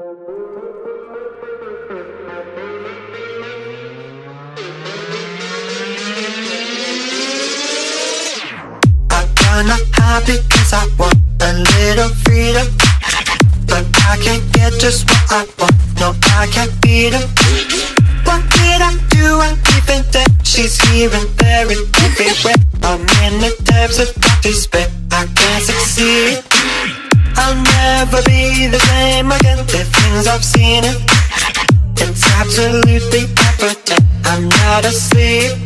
I wanna high because I want a little freedom. But I can't get just what I want, no I can't beat 'em What did I do? I'm even dead She's here and there and everywhere. I'm in the depths of despair I can't succeed I'll never be the same again. The things I've seen it. It's absolutely evident I'm not asleep.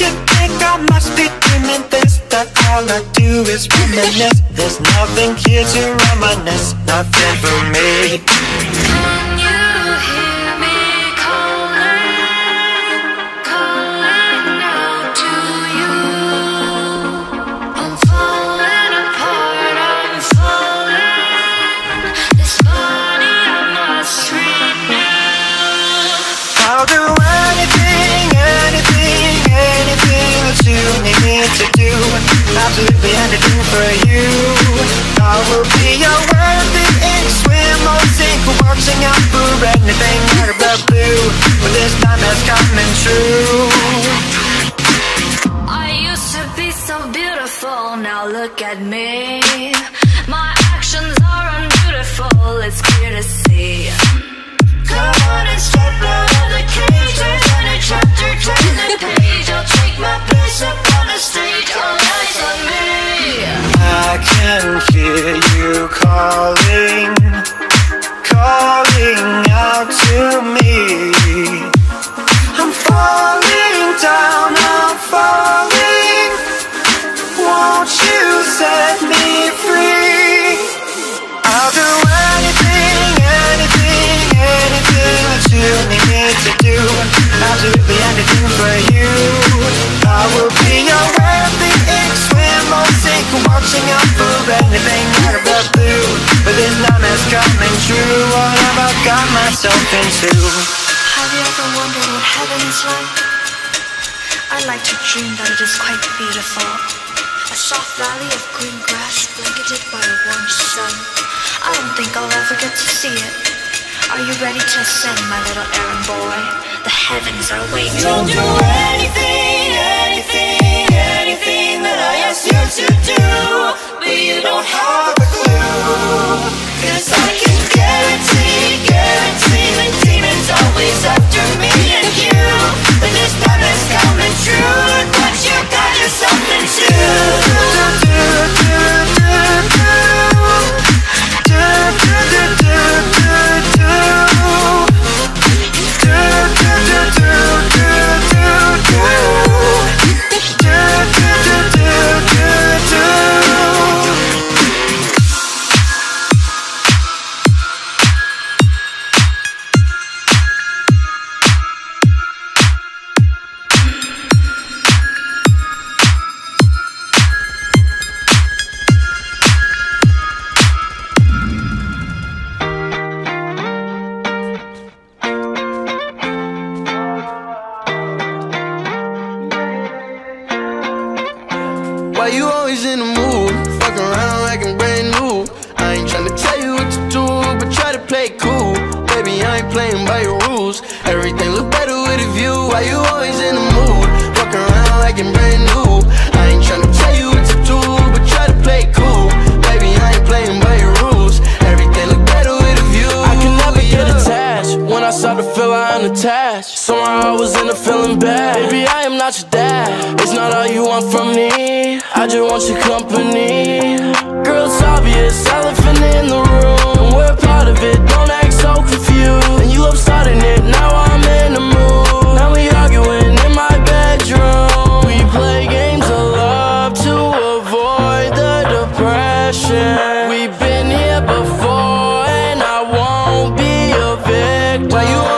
You think I must be dreaming this? That all I do is reminisce. There's nothing here to reminisce. Nothing for me look at me. My actions are unbeautiful, it's clear to see. Come on and step out of the cage, turn a chapter, turn the page. Myself into? Have you ever wondered what heaven is like? I like to dream that it is quite beautiful. A soft valley of green grass blanketed by a warm sun. I don't think I'll ever get to see it. Are you ready to ascend, my little errand boy? The heavens are waiting. Don't do anything, anything, anything that I ask you to do your. Everything look better with a view. Why you always in the mood? Fuck around like I'm brand new. I ain't tryna tell you what to do, but try to play cool. Baby, I ain't playing by your rules. Everything look better with a view. I can never get attached when I start to feel I am unattached. Somehow I was in a feeling bad. Baby, I am not your dad. It's not all you want from me. I just want your company. Girl, it's obvious, elephant in the room. We're part of it, don't act so confused. You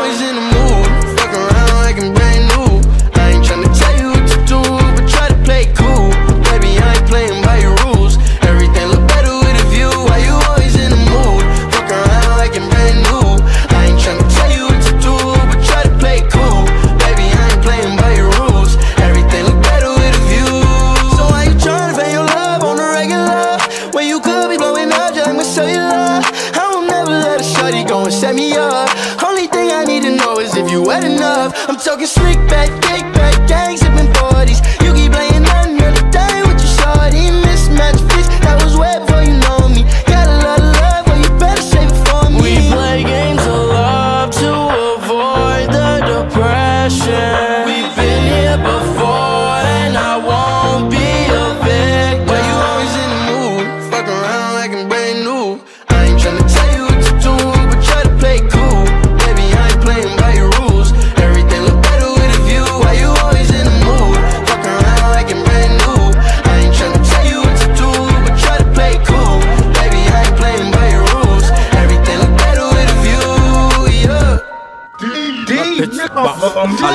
I'm talking slick back, kick back, gang sipping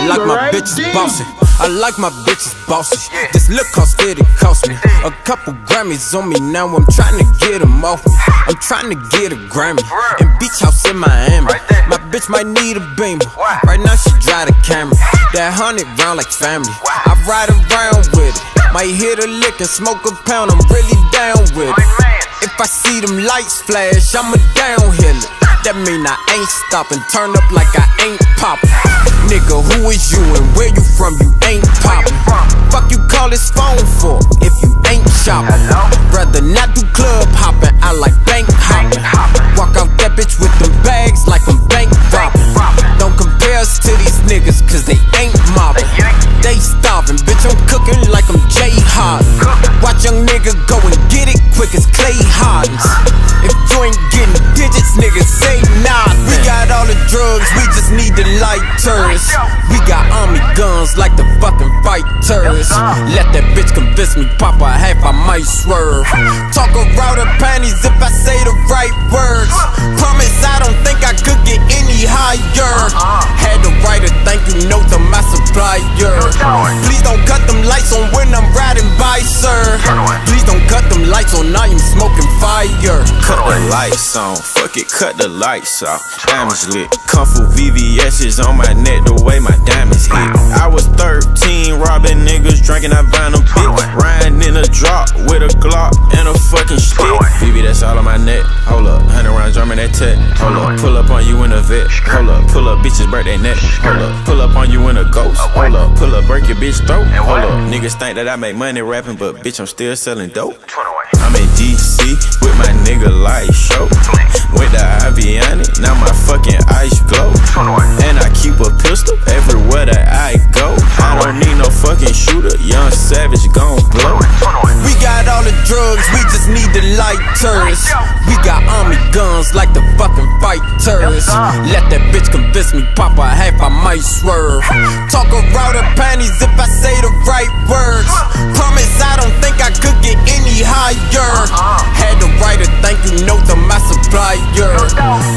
I like my bitches bossy. I like my bitches bossy. This look cost it, it cost me a couple Grammys on me. Now I'm trying to get them off me. I'm trying to get a Grammy in Beach House in Miami. My bitch might need a beamer. Right now she drive the Camry. That hundred round like family. I ride around with it. Might hit a lick and smoke a pound. I'm really down with it. If I see them lights flash, I'ma downhill it. That mean I ain't stopping. Turn up like I ain't popping. Nigga, who is you and where you from? You ain't popping. Fuck you call this phone for if you ain't shopping. Go and get it quick as Clay Hardens. If you ain't getting digits, niggas say nah. We got all the drugs, we just need the lighters. We got army guns like the fucking fighters. Let that bitch convince me, pop a half, I might swerve. Talk Cut the lights on, fuck it, cut the lights off. Diamonds lit, comfort VVS's on my neck the way my diamonds hit. I was 13, robbing niggas, drinking, I buying them bitch. Riding in a drop with a Glock and a fucking stick. VV, that's all on my neck. Hold up, 100 rounds drumming that tech. Hold up, pull up on you in a vet. Hold up, pull up, bitches break their neck. Hold up, pull up on you in a ghost. Hold up, pull up, break your bitch throat. Hold up, niggas think that I make money rapping, but bitch, I'm still selling dope. I'm in DC with my nigga Light Show. With the it, now my fucking eyes glow. And I keep a pistol everywhere that I go. I don't need no fucking shooter, young savage gon' blow. We got all the drugs, we just need the lighters. We got army guns like the fucking fighters. Let that bitch convince me, pop a half, I might swerve. Talk around her panties if I say the right words. Promise I don't think I could get any higher. Uh-huh. Had to write a thank you note to my supplier.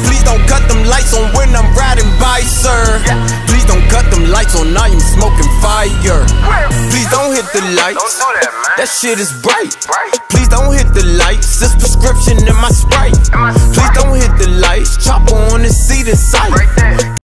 Please don't cut them lights on when I'm riding by, sir. Please don't cut them lights on, I am smoking fire. Please don't hit the lights. That shit is bright. Please don't hit the lights. This prescription in my sprite. Please don't hit the lights. Chopper on the seat in sight.